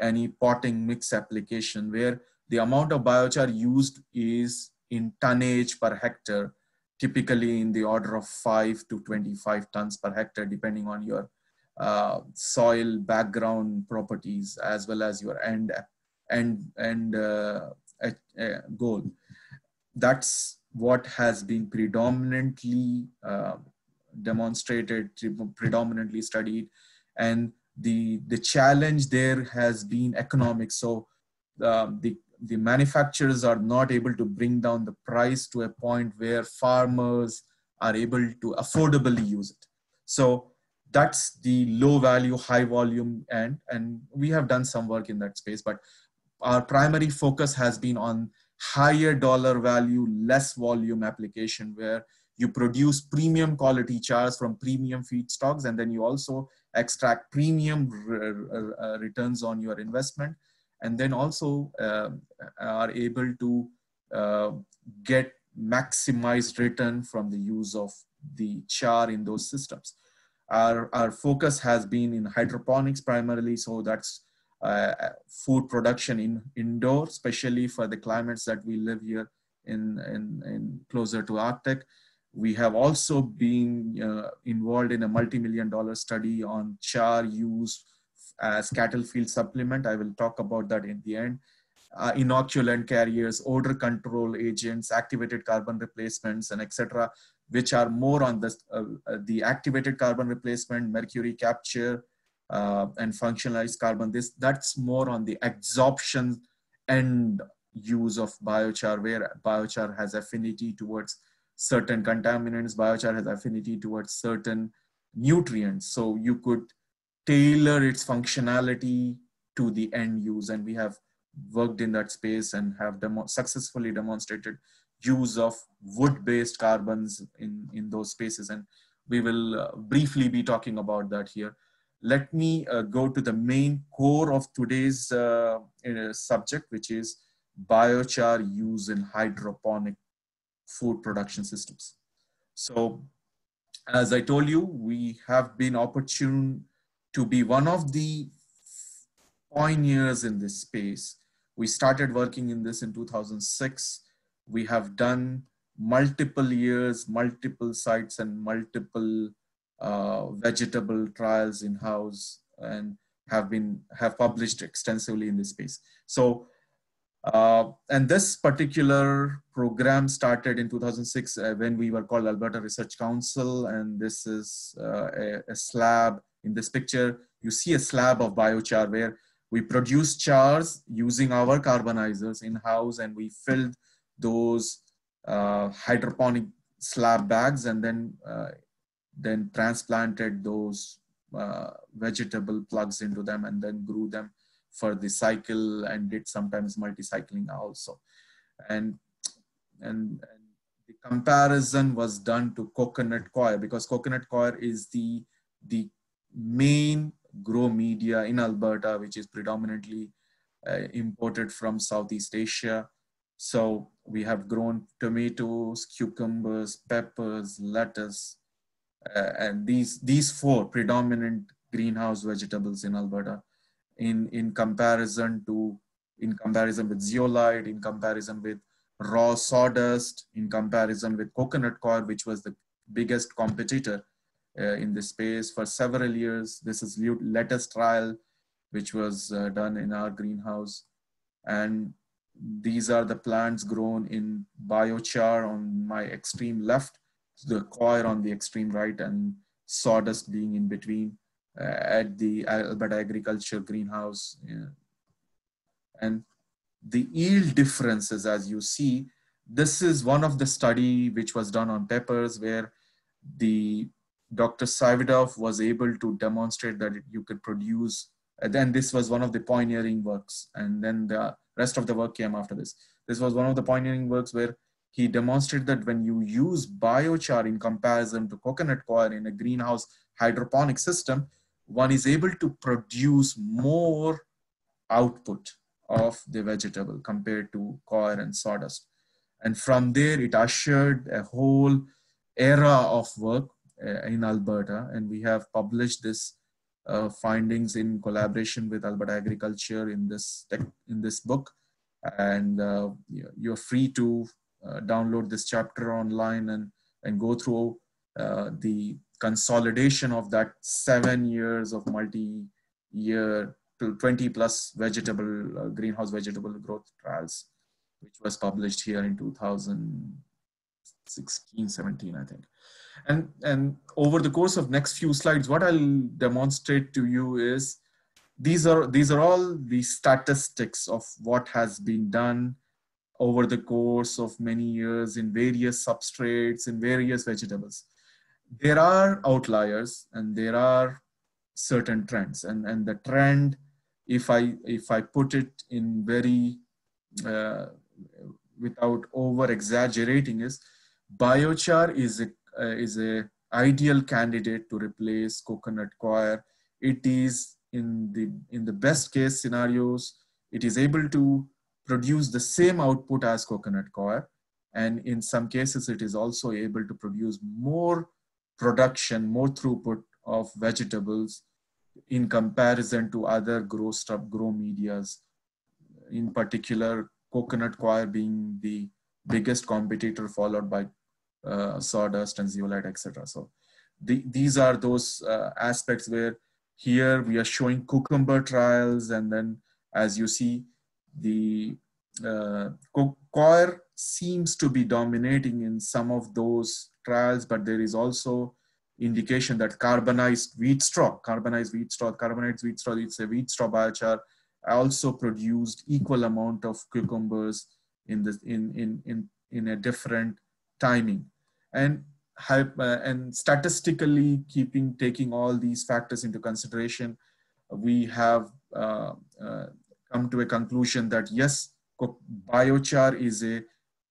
any potting mix application where the amount of biochar used is in tonnage per hectare, typically in the order of 5 to 25 tons per hectare, depending on your uh, soil background properties as well as your end end end uh, uh, goal. That's what has been predominantly uh, demonstrated, predominantly studied, and the the challenge there has been economic So uh, the the manufacturers are not able to bring down the price to a point where farmers are able to affordably use it. So that's the low value, high volume end, and we have done some work in that space. But our primary focus has been on higher dollar value, less volume application where you produce premium quality chars from premium feedstocks and then you also extract premium uh, returns on your investment and then also uh, are able to uh, get maximized return from the use of the char in those systems. Our, our focus has been in hydroponics primarily, so that's uh, food production in indoor, especially for the climates that we live here in, in, in closer to Arctic. We have also been uh, involved in a multi-million dollar study on char use as cattle feed supplement. I will talk about that in the end. Uh, inoculant carriers, odor control agents, activated carbon replacements, and etc. which are more on the, uh, uh, the activated carbon replacement, mercury capture, uh, and functionalized carbon. This That's more on the absorption end use of biochar, where biochar has affinity towards certain contaminants, biochar has affinity towards certain nutrients. So you could tailor its functionality to the end use. And we have worked in that space and have demo successfully demonstrated use of wood-based carbons in, in those spaces. And we will uh, briefly be talking about that here. Let me uh, go to the main core of today's uh, subject, which is biochar use in hydroponic food production systems. So as I told you, we have been opportune to be one of the pioneers in this space. We started working in this in 2006. We have done multiple years, multiple sites and multiple uh, vegetable trials in-house and have been have published extensively in this space. So uh, and this particular program started in 2006 uh, when we were called Alberta Research Council. And this is uh, a, a, slab. In this picture, you see a slab of biochar where we produce chars using our carbonizers in-house and we filled those uh, hydroponic slab bags and then, uh, then transplanted those uh, vegetable plugs into them and then grew them for the cycle and did sometimes multi-cycling also. And, and, and the comparison was done to coconut coir because coconut coir is the, the main grow media in Alberta, which is predominantly uh, imported from Southeast Asia. So we have grown tomatoes, cucumbers, peppers, lettuce, uh, and these, these four predominant greenhouse vegetables in Alberta in, in comparison to, in comparison with zeolite, in comparison with raw sawdust, in comparison with coconut coir, which was the biggest competitor uh, in this space for several years. This is lettuce trial, which was uh, done in our greenhouse. And these are the plants grown in biochar on my extreme left, the coir on the extreme right, and sawdust being in between. Uh, at the Alberta Agriculture Greenhouse. And the yield differences, as you see, this is one of the study which was done on peppers where the Dr. Savidov was able to demonstrate that you could produce, and then this was one of the pioneering works. And then the rest of the work came after this. This was one of the pioneering works where he demonstrated that when you use biochar in comparison to coconut coir in a greenhouse hydroponic system, one is able to produce more output of the vegetable compared to coir and sawdust. And from there, it ushered a whole era of work uh, in Alberta. And we have published this uh, findings in collaboration with Alberta Agriculture in this, tech, in this book. And uh, you're free to uh, download this chapter online and, and go through uh, the consolidation of that seven years of multi-year to 20 plus vegetable uh, greenhouse vegetable growth trials, which was published here in 2016, 17, I think. And, and over the course of next few slides, what I'll demonstrate to you is these are, these are all the statistics of what has been done over the course of many years in various substrates, in various vegetables there are outliers and there are certain trends. And and the trend if i if i put it in very uh, without over exaggerating is biochar is a uh, is a ideal candidate to replace coconut coir. It is in the in the best case scenarios it is able to produce the same output as coconut coir. And in some cases it is also able to produce more production, more throughput of vegetables in comparison to other grow stuff, grow medias. In particular, coconut coir being the biggest competitor, followed by uh, sawdust and zeolite, etc. So the, these are those uh, aspects where here we are showing cucumber trials, and then as you see, the uh, coir seems to be dominating in some of those trials, but there is also indication that carbonized wheat straw, carbonized wheat straw, carbonized wheat straw, it's a wheat straw biochar, also produced equal amount of cucumbers in this in in in in a different timing, and uh, and statistically keeping taking all these factors into consideration, we have uh, uh, come to a conclusion that yes, biochar is a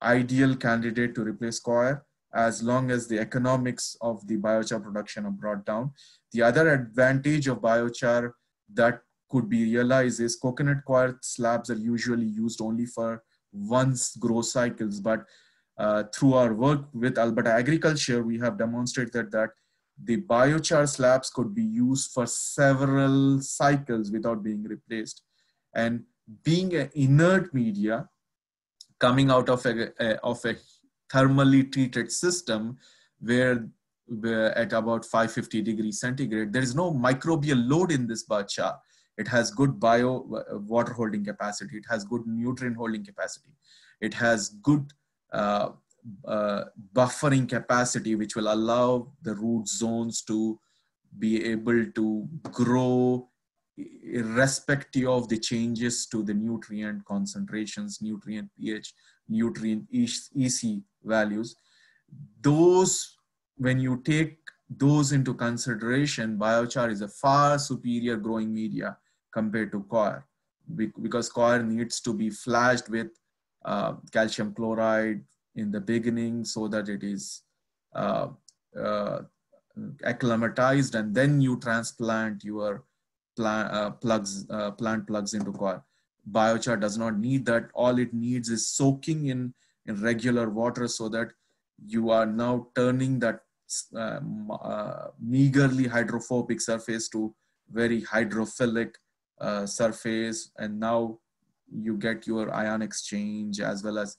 ideal candidate to replace coir as long as the economics of the biochar production are brought down. The other advantage of biochar that could be realized is coconut coir slabs are usually used only for once growth cycles, but uh, through our work with Alberta Agriculture, we have demonstrated that the biochar slabs could be used for several cycles without being replaced. And being an inert media coming out of a, a of a thermally treated system where, at about 550 degrees centigrade, there is no microbial load in this biochar. It has good bio uh, water holding capacity. It has good nutrient holding capacity. It has good uh, uh, buffering capacity, which will allow the root zones to be able to grow irrespective of the changes to the nutrient concentrations, nutrient pH, nutrient EC values. Those, when you take those into consideration, biochar is a far superior growing media compared to coir because coir needs to be flashed with uh, calcium chloride in the beginning so that it is uh, uh, acclimatized and then you transplant your plant uh, plugs uh, plant plugs into coir biochar does not need that all it needs is soaking in in regular water so that you are now turning that uh, uh, meagerly hydrophobic surface to very hydrophilic uh, surface and now you get your ion exchange as well as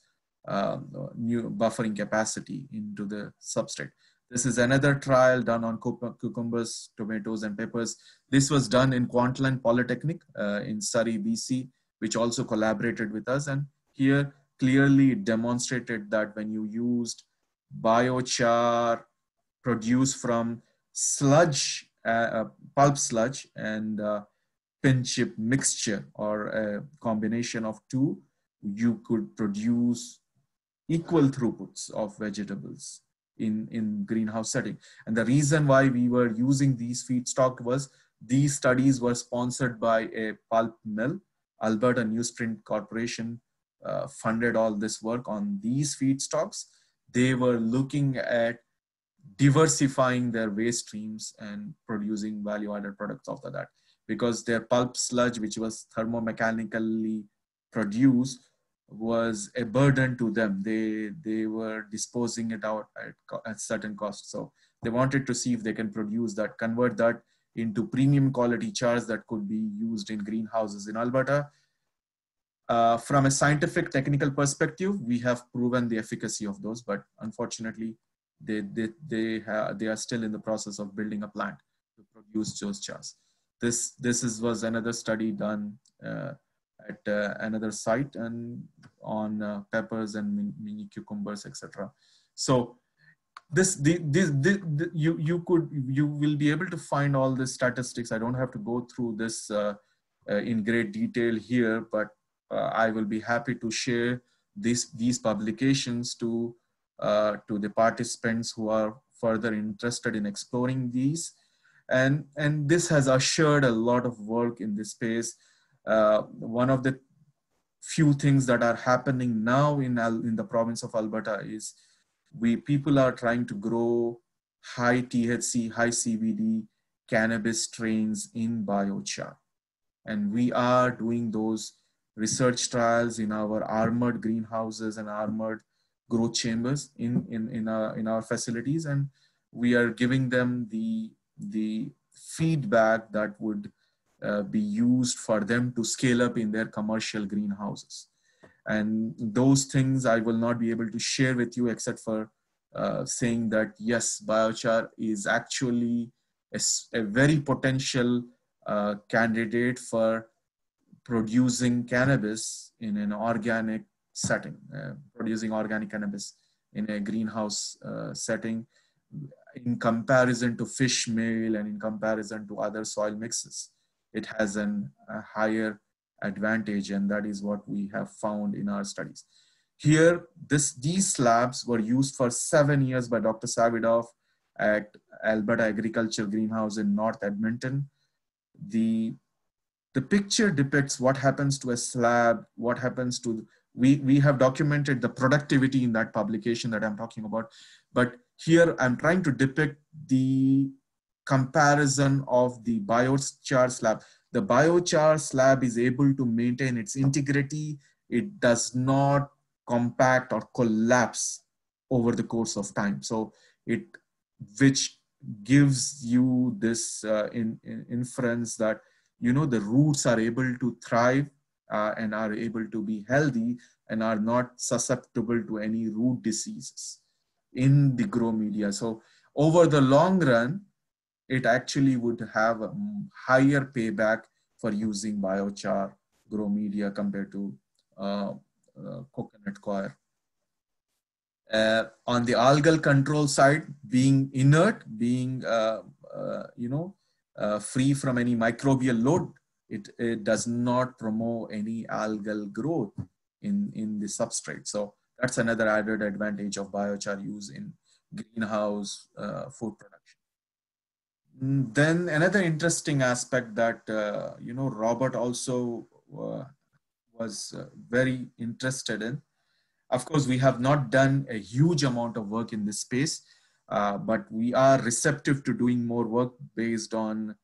uh, new buffering capacity into the substrate. This is another trial done on cucumbers, tomatoes, and peppers. This was done in Kwantlen Polytechnic uh, in Surrey, BC, which also collaborated with us. And here clearly demonstrated that when you used biochar produced from sludge, uh, uh, pulp sludge, and uh, pin chip mixture or a combination of two, you could produce equal throughputs of vegetables in, in greenhouse setting. And the reason why we were using these feedstock was these studies were sponsored by a pulp mill, Alberta Newsprint Corporation uh, funded all this work on these feedstocks. They were looking at diversifying their waste streams and producing value-added products after that because their pulp sludge, which was thermomechanically produced, was a burden to them. They they were disposing it out at, at certain cost. So they wanted to see if they can produce that, convert that into premium quality chars that could be used in greenhouses in Alberta. Uh, from a scientific technical perspective, we have proven the efficacy of those, but unfortunately, they they they, they are still in the process of building a plant to produce those chars. This this is was another study done. Uh, at uh, another site and on uh, peppers and mini cucumbers, etc. So this, the, this, the, you, you could, you will be able to find all the statistics. I don't have to go through this uh, uh, in great detail here, but uh, I will be happy to share this, these publications to, uh, to the participants who are further interested in exploring these. And, and this has assured a lot of work in this space uh, one of the few things that are happening now in, in the province of Alberta is we people are trying to grow high THC, high CBD cannabis strains in biochar. And we are doing those research trials in our armored greenhouses and armored growth chambers in, in, in, our, in our facilities. And we are giving them the, the feedback that would uh, be used for them to scale up in their commercial greenhouses. And those things I will not be able to share with you except for uh, saying that yes, biochar is actually a, a very potential uh, candidate for producing cannabis in an organic setting, uh, producing organic cannabis in a greenhouse uh, setting in comparison to fish meal and in comparison to other soil mixes. It has an, a higher advantage and that is what we have found in our studies. Here, this, these slabs were used for seven years by Dr. Savidov at Alberta Agriculture Greenhouse in North Edmonton. The, the picture depicts what happens to a slab, what happens to, we, we have documented the productivity in that publication that I'm talking about, but here I'm trying to depict the comparison of the biochar slab. The biochar slab is able to maintain its integrity. It does not compact or collapse over the course of time. So it, which gives you this uh, in, in inference that, you know, the roots are able to thrive uh, and are able to be healthy and are not susceptible to any root diseases in the grow media. So over the long run, it actually would have a higher payback for using biochar grow media compared to uh, uh, coconut coir. Uh, on the algal control side, being inert, being uh, uh, you know uh, free from any microbial load, it, it does not promote any algal growth in in the substrate. So that's another added advantage of biochar use in greenhouse food production. Then another interesting aspect that you know Robert also was uh, very interested in. Of course, we have not done a huge amount of work in this space, uh, but we are receptive to doing more work based on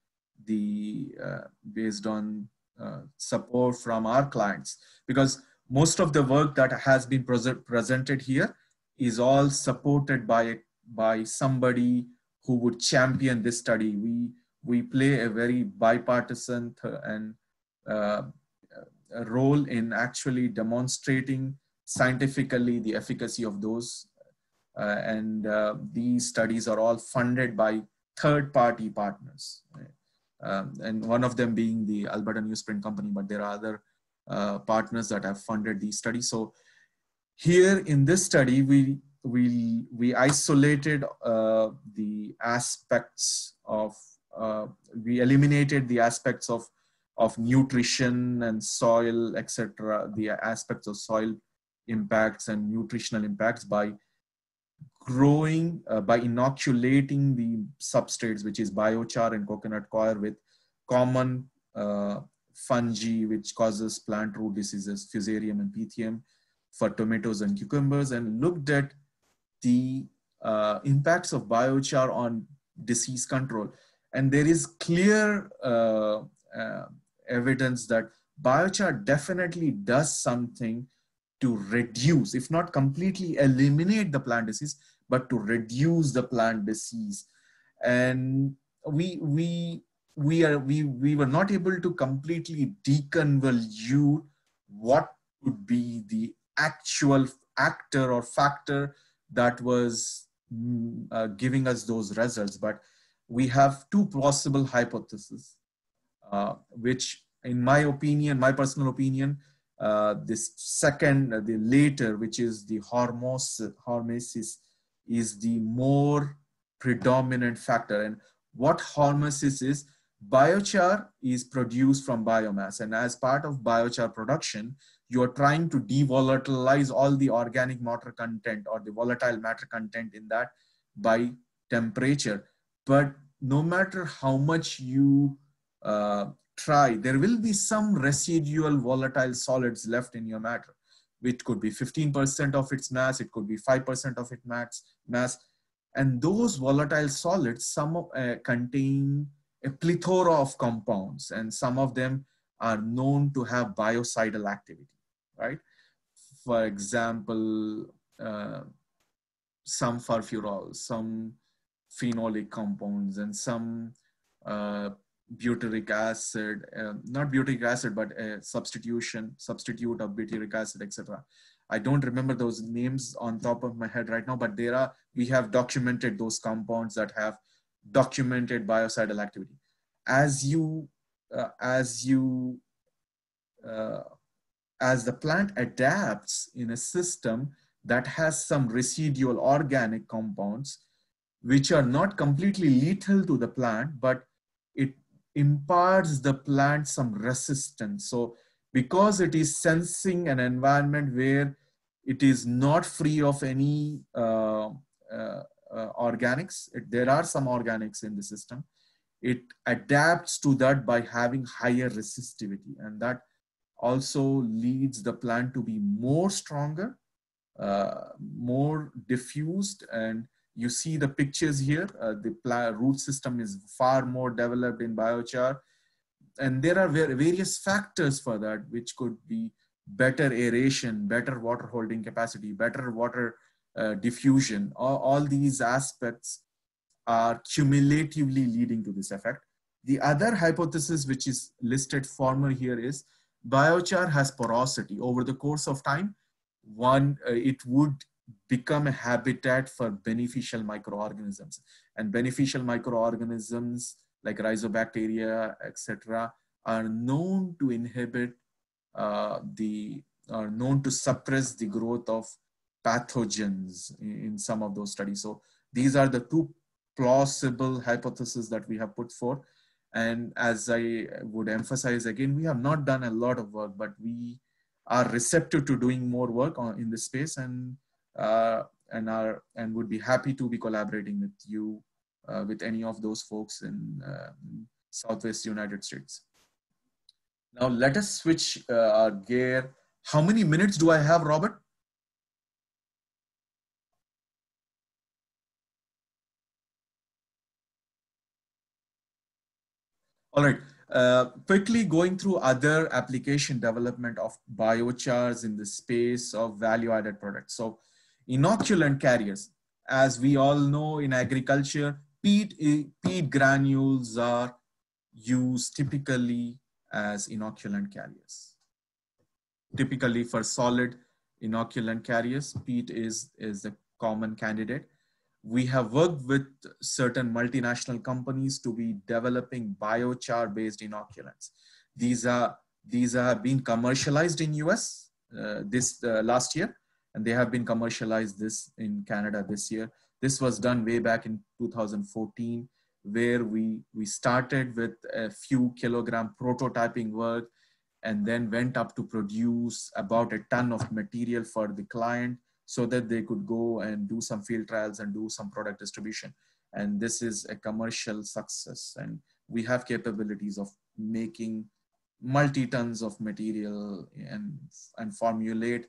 the uh, based on uh, support from our clients because most of the work that has been pre presented here is all supported by by somebody who would champion this study. We we play a very bipartisan and uh, role in actually demonstrating scientifically the efficacy of those. Uh, and uh, these studies are all funded by third party partners. Um, and one of them being the Alberta Newsprint Company, but there are other uh, partners that have funded these studies. So here in this study, we we we isolated uh, the aspects of uh, we eliminated the aspects of of nutrition and soil, etc., the aspects of soil impacts and nutritional impacts by growing, uh, by inoculating the substrates, which is biochar and coconut coir with common uh, fungi, which causes plant root diseases, fusarium and pythium for tomatoes and cucumbers, and looked at the uh, impacts of biochar on disease control. And there is clear uh, uh, evidence that biochar definitely does something to reduce, if not completely eliminate the plant disease, but to reduce the plant disease. And we we we are we we were not able to completely deconvolute what would be the actual actor or factor that was mm, uh, giving us those results but we have two possible hypotheses uh, which in my opinion, my personal opinion, uh, this second, uh, the later, which is the hormos, hormesis, is the more predominant factor. And what hormesis is, biochar is produced from biomass. And as part of biochar production, you are trying to devolatilize all the organic matter content or the volatile matter content in that by temperature. But no matter how much you uh, try, there will be some residual volatile solids left in your matter, which could be 15% of its mass, it could be 5% of its max, mass. And those volatile solids, some uh, contain a plethora of compounds, and some of them are known to have biocidal activity, right? For example, uh, some furfurals, some phenolic compounds, and some uh, butyric acid, uh, not butyric acid, but a substitution, substitute of butyric acid, etc. I don't remember those names on top of my head right now, but there are, we have documented those compounds that have documented biocidal activity. As you, uh, as you, uh, as the plant adapts in a system, that has some residual organic compounds which are not completely lethal to the plant, but it imparts the plant some resistance. So because it is sensing an environment where it is not free of any uh, uh, uh, organics, it, there are some organics in the system, it adapts to that by having higher resistivity and that also leads the plant to be more stronger, uh, more diffused and you see the pictures here. Uh, the plant root system is far more developed in biochar. And there are various factors for that, which could be better aeration, better water holding capacity, better water uh, diffusion. All, all these aspects are cumulatively leading to this effect. The other hypothesis, which is listed former here is biochar has porosity over the course of time. One, uh, it would become a habitat for beneficial microorganisms and beneficial microorganisms like rhizobacteria, etc., are known to inhibit uh, the, are known to suppress the growth of pathogens in, in some of those studies. So these are the two plausible hypotheses that we have put forth. And as I would emphasize again, we have not done a lot of work, but we are receptive to doing more work on, in this space and uh, and are and would be happy to be collaborating with you uh, with any of those folks in uh, Southwest United States. Now let us switch uh, our gear. How many minutes do I have, Robert? All right. Uh, quickly going through other application development of biochars in the space of value-added products. So inoculant carriers, as we all know in agriculture, peat, eh, peat granules are used typically as inoculant carriers. Typically for solid inoculant carriers, peat is, is a common candidate we have worked with certain multinational companies to be developing biochar based inoculants. These are these have been commercialized in US uh, this uh, last year, and they have been commercialized this in Canada this year. This was done way back in 2014, where we we started with a few kilogram prototyping work, and then went up to produce about a ton of material for the client so that they could go and do some field trials and do some product distribution. And this is a commercial success. And we have capabilities of making multi-tons of material and, and formulate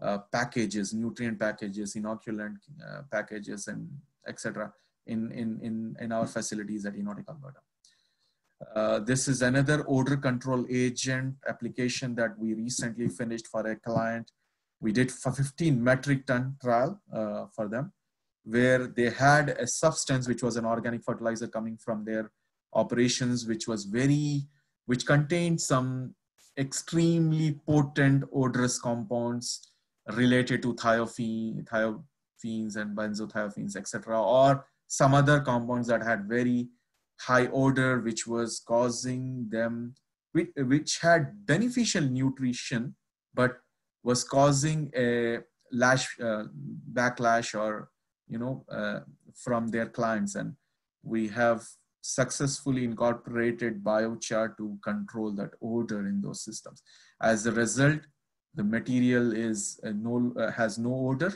uh, packages, nutrient packages, inoculant uh, packages, and etc. In, in, in, in our facilities at InnoTech Alberta. Uh, this is another odor control agent application that we recently finished for a client we did 15 metric ton trial uh, for them where they had a substance which was an organic fertilizer coming from their operations which was very which contained some extremely potent odorous compounds related to thiophene, thiophenes and benzothiophene, etc., or some other compounds that had very high odor, which was causing them, which, which had beneficial nutrition, but was causing a lash uh, backlash or you know uh, from their clients. And we have successfully incorporated biochar to control that odor in those systems. As a result the material is uh, no uh, has no odor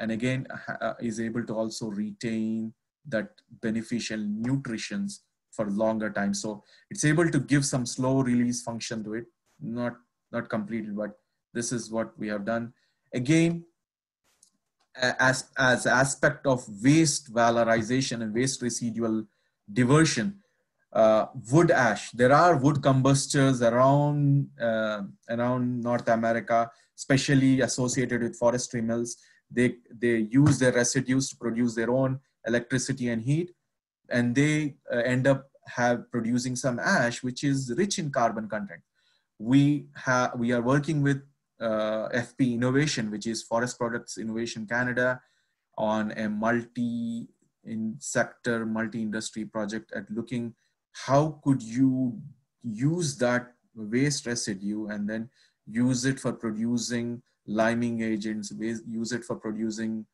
and again uh, is able to also retain that beneficial nutritions for longer time. So it's able to give some slow release function to it not not completely but this is what we have done. Again, as, as aspect of waste valorization and waste residual diversion, uh, wood ash. There are wood combustors around, uh, around North America, especially associated with forestry mills. They, they use their residues to produce their own electricity and heat, and they uh, end up have producing some ash, which is rich in carbon content. We, have we are working with FP Innovation, which is Forest Products Innovation Canada, on a multi in sector, multi industry project at looking how could you use that waste residue and then use it for producing liming agents, use it for producing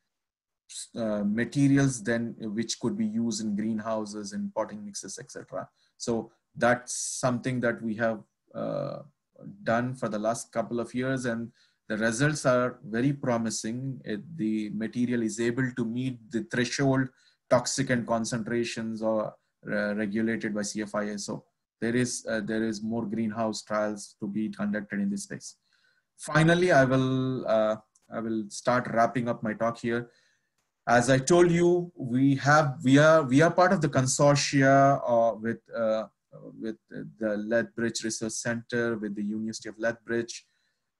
uh, materials then which could be used in greenhouses and potting mixes, etc. So that's something that we have uh, done for the last couple of years and the results are very promising. It, the material is able to meet the threshold toxicant concentrations or uh, regulated by CFIA. So there is, uh, there is more greenhouse trials to be conducted in this space. Finally, I will, uh, I will start wrapping up my talk here. As I told you, we have, we are, we are part of the consortia uh, with, uh, with the Lethbridge Research Center, with the University of Lethbridge,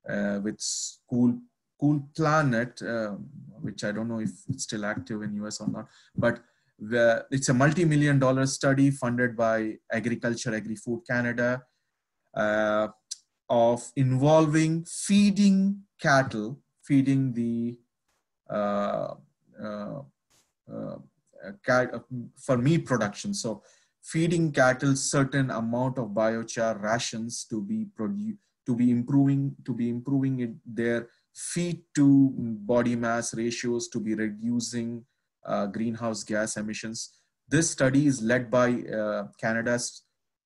uh, with School Cool Planet, uh, which I don't know if it's still active in US or not, but the, it's a multi-million dollar study funded by Agriculture, Agri-Food Canada, uh, of involving feeding cattle, feeding the uh, uh, uh, cat, for meat production. So feeding cattle certain amount of biochar rations to be produced to be improving to be improving it, their feed to body mass ratios to be reducing uh, greenhouse gas emissions. This study is led by uh, Canada's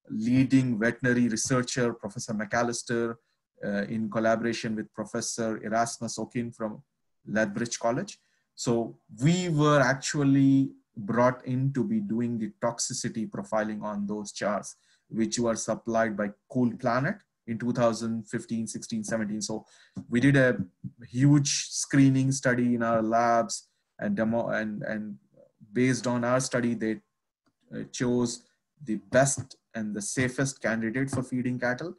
leading veterinary researcher, Professor McAllister, uh, in collaboration with Professor Erasmus Okine from Lethbridge College. So we were actually brought in to be doing the toxicity profiling on those chars, which were supplied by Cool Planet in 2015, 16, 17. So we did a huge screening study in our labs and demo and, and based on our study, they uh, chose the best and the safest candidate for feeding cattle.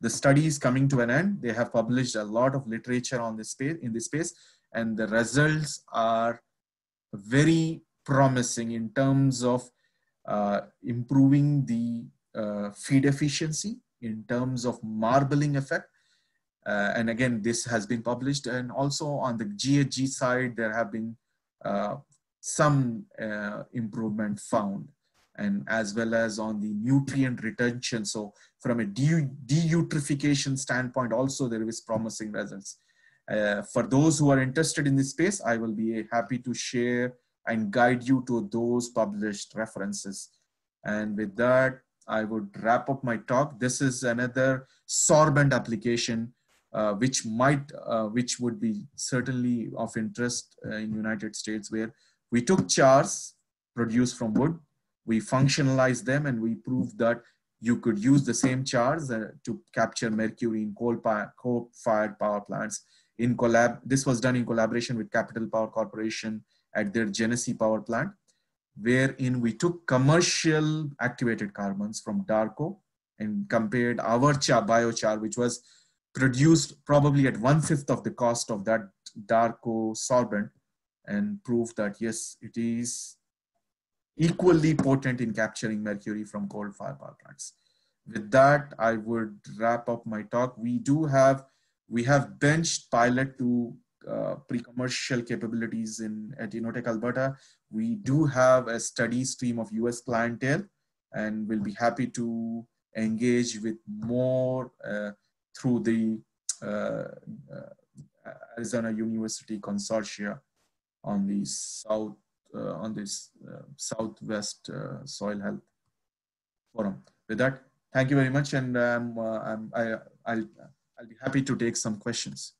The study is coming to an end. They have published a lot of literature on this space in this space, and the results are very promising in terms of uh, improving the uh, feed efficiency in terms of marbling effect. Uh, and again, this has been published. And also on the GHG side, there have been uh, some uh, improvement found. And as well as on the nutrient retention. So from a de standpoint, also there is promising results. Uh, for those who are interested in this space, I will be happy to share and guide you to those published references. And with that, I would wrap up my talk. This is another sorbent application, uh, which might, uh, which would be certainly of interest uh, in United States, where we took chars produced from wood, we functionalized them, and we proved that you could use the same chars uh, to capture mercury in coal coal-fired power plants. In collab, this was done in collaboration with Capital Power Corporation at their Genesee power plant wherein we took commercial activated carbons from Darco and compared our char, biochar, which was produced probably at one fifth of the cost of that Darco sorbent, and proved that yes, it is equally potent in capturing mercury from coal fire power plants. With that, I would wrap up my talk. We do have, we have benched pilot to uh, pre-commercial capabilities in at InnoTech Alberta. We do have a steady stream of US clientele and we'll be happy to engage with more uh, through the uh, uh Arizona University Consortia on the South uh, on this Southwest Soil Health Forum. With that, thank you very much, and um, I'm, I, I'll I'll be happy to take some questions.